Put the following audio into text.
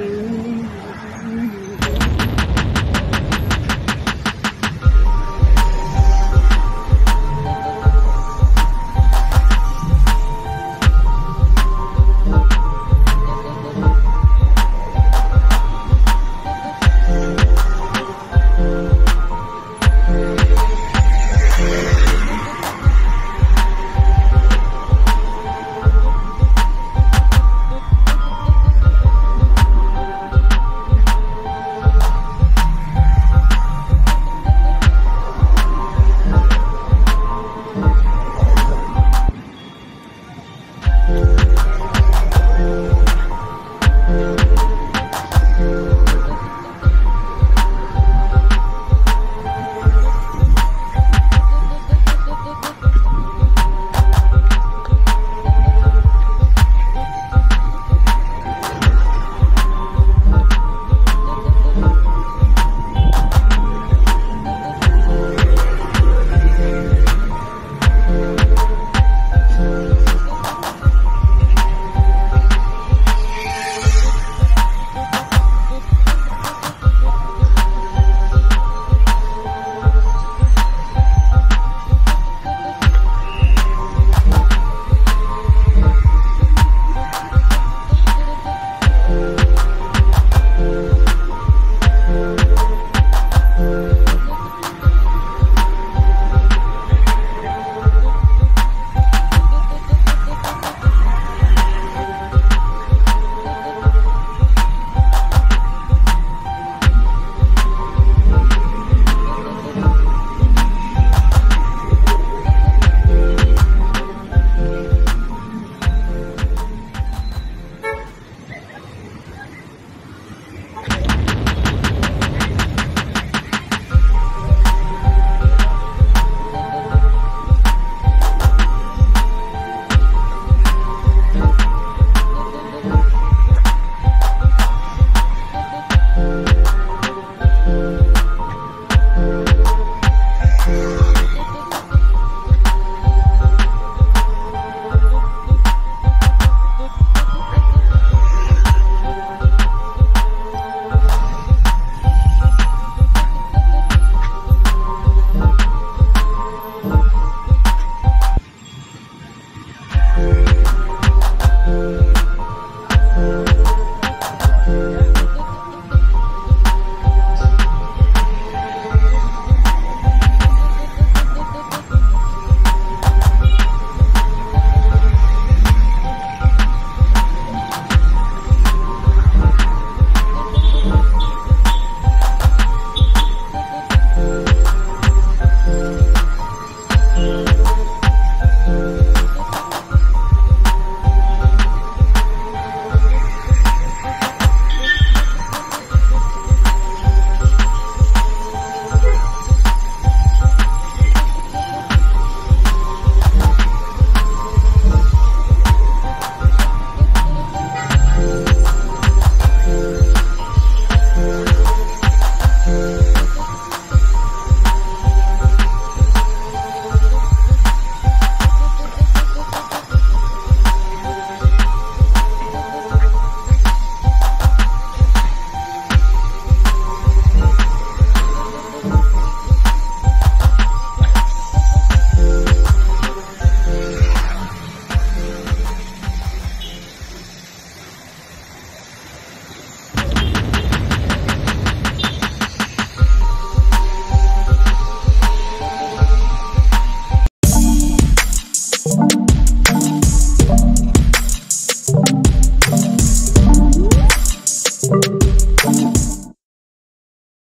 you.